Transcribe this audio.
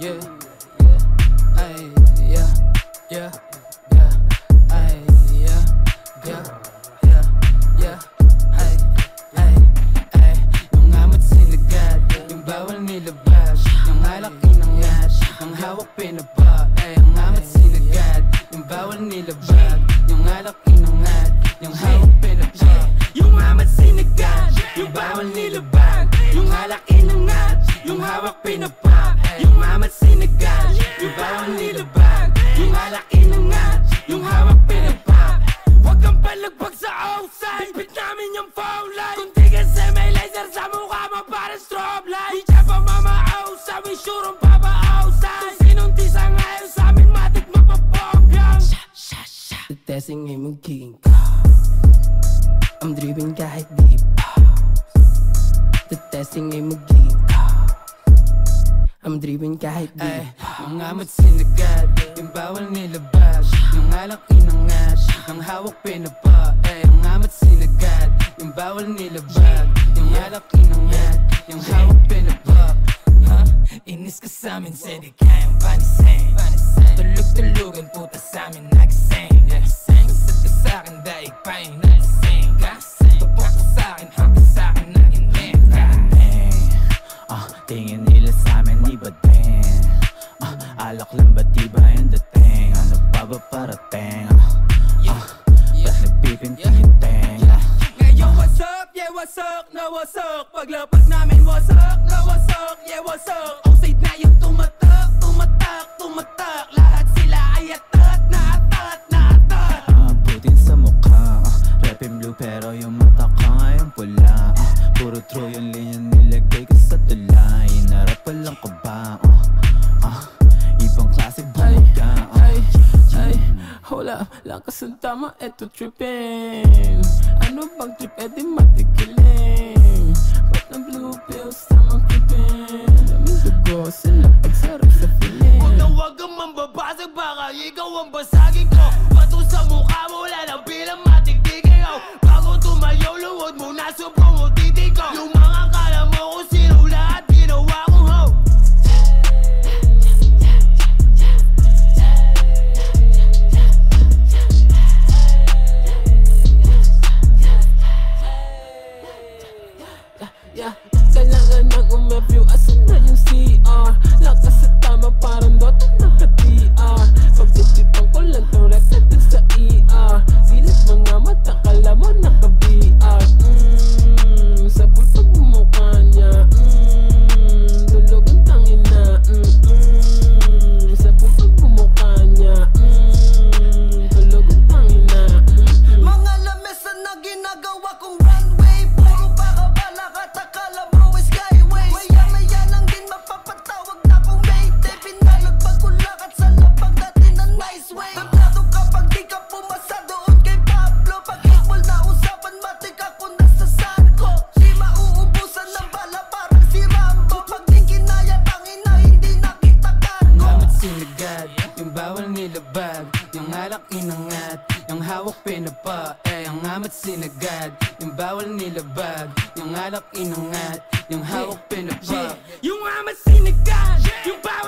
yeah, yeah, ay, yeah, yeah, yeah, ay, yeah, yeah, yeah, yeah, ay, ay, ay, yung amat sinagad, yung bawal nilabas, yung alak inangat, ang hawak pinapa, ay, ang amat sinagad, yung bawal nilabas, yung alak inangat, yung hawak pinapa, yung amat sinagad, yung bawal nilabag, yung alak inangat, hawak pinapa, yung amat sinagad, yung bawal nilabag, yung alak inangat, yung hawak pinapa. Huwag kang palagbag sa outside Bitbit namin yung phone line. Kung di kasi may laser sa mukha mo para strobe light Di siya pa mamaausay We sure ang babaausay Kung sinong tisa ngayon sa amin matik mapapogyang Sha, sha, sha. Testing ay magiging ka I'm driven kahit di pa The testing ay magiging ka I'm driven kahit di. Ay, mga amat sinagad Yung bawal nilabas Yung alak inangat Ang hawak pinapa. Ay, ang amat sinagad Yung bawal nilabag Yung alak inangat Yung hawak pinapa. Ha? Inis ka sa amin sa di kayang panisin Tulog-tulugan puta sa amin nagising Kasad ka sa akin daig pa yung yung tenga Ngayon up, yeah up, na up? Paglapag namin up, na up, yeah what's wala, lakas ang tama, eto tripping Ano bang trip, edi matikilin. Ba't ng blue pills, tamang creeping Daming dugo, sila pagsarap sa feeling. Huwag na huwag kang mambabasag Baka ikaw ang basagin ko. Bato sa mukha mo Wala nang bilang matigtigil ko Bago tumayo Luwag mo na sobrang utiti ko. Yung mga kala mo kung Alak inangat, yung hawak pinapa Eh, ang amat sinagad, yung bawal nilabag Yung alak inangat, yung hawak pinapa. Yung amat sinagad, yung bawal